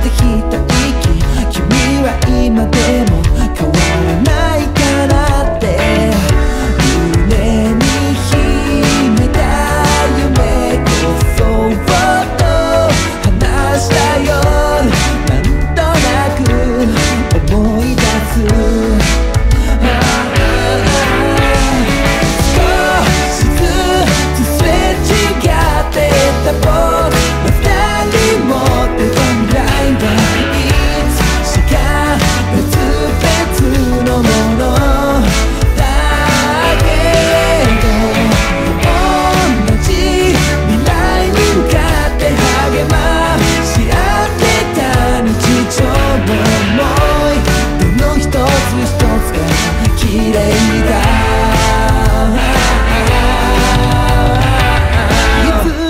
the heat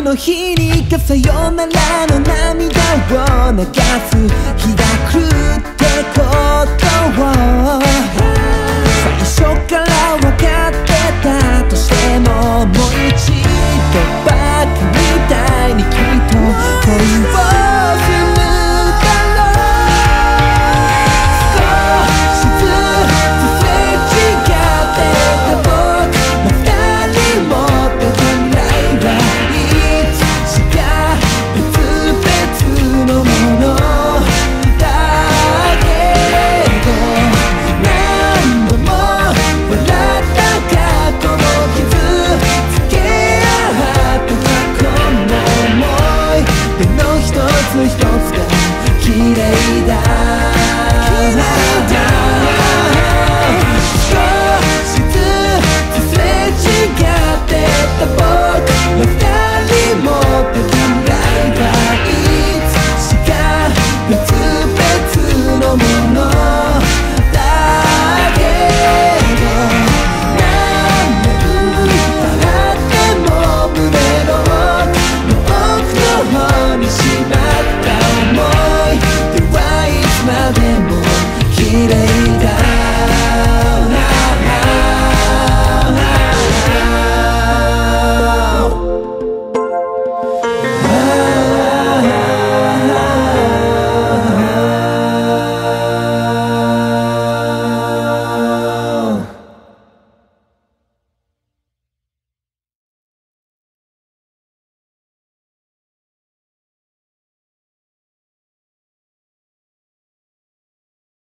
の日にかさよならの涙を流す日が来るってことを